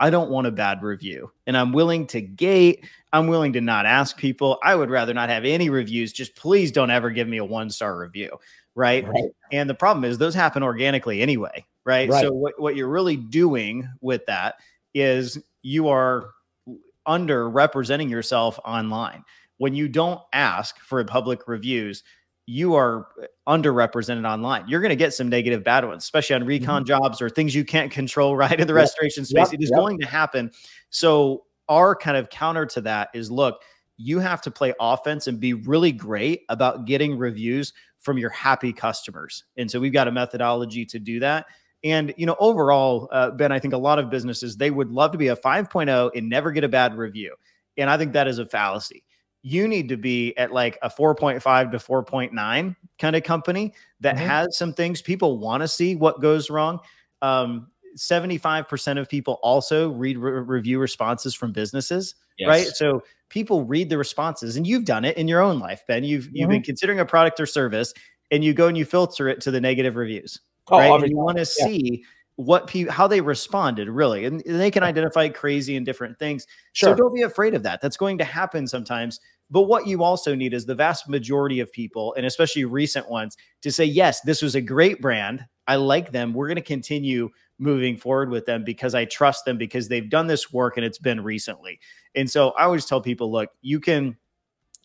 I don't want a bad review. And I'm willing to gate, I'm willing to not ask people. I would rather not have any reviews. Just please don't ever give me a one star review. Right? right. And the problem is those happen organically anyway. Right? right. So what, what you're really doing with that is you are under representing yourself online. When you don't ask for public reviews, you are underrepresented online. You're going to get some negative bad ones, especially on recon mm-hmm. jobs or things you can't control right in the yep. restoration space. Yep. It is yep. going to happen. So our kind of counter to that is look, you have to play offense and be really great about getting reviews from your happy customers. And so we've got a methodology to do that. And you know, overall, uh, Ben, I think a lot of businesses they would love to be a 5.0 and never get a bad review. And I think that is a fallacy. You need to be at like a 4.5 to 4.9 kind of company that mm-hmm. has some things people want to see what goes wrong. Um, 75% of people also read re- review responses from businesses, yes. right? So people read the responses and you've done it in your own life, Ben. You've mm-hmm. you've been considering a product or service and you go and you filter it to the negative reviews oh, right? And you want to yeah. see what people how they responded really and they can identify crazy and different things. Sure. so don't be afraid of that. That's going to happen sometimes. But what you also need is the vast majority of people and especially recent ones to say yes this was a great brand. I like them. We're going to continue moving forward with them because i trust them because they've done this work and it's been recently. And so i always tell people look you can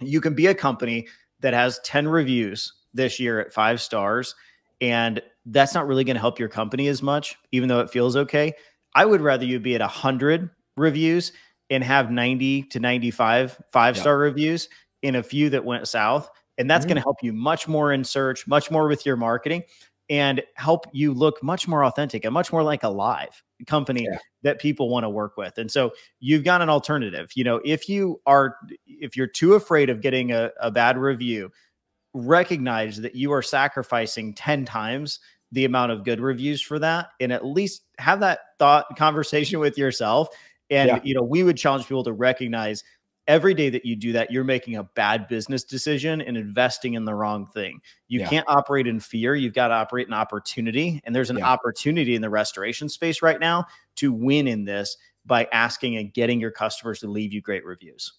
you can be a company that has 10 reviews this year at five stars and that's not really going to help your company as much, even though it feels okay. I would rather you be at 100 reviews and have 90 to 95 five star yeah. reviews in a few that went south. And that's mm-hmm. going to help you much more in search, much more with your marketing, and help you look much more authentic and much more like a live company yeah. that people want to work with. And so you've got an alternative. You know, if you are, if you're too afraid of getting a, a bad review, recognize that you are sacrificing 10 times the amount of good reviews for that and at least have that thought conversation with yourself and yeah. you know we would challenge people to recognize every day that you do that you're making a bad business decision and investing in the wrong thing you yeah. can't operate in fear you've got to operate in opportunity and there's an yeah. opportunity in the restoration space right now to win in this by asking and getting your customers to leave you great reviews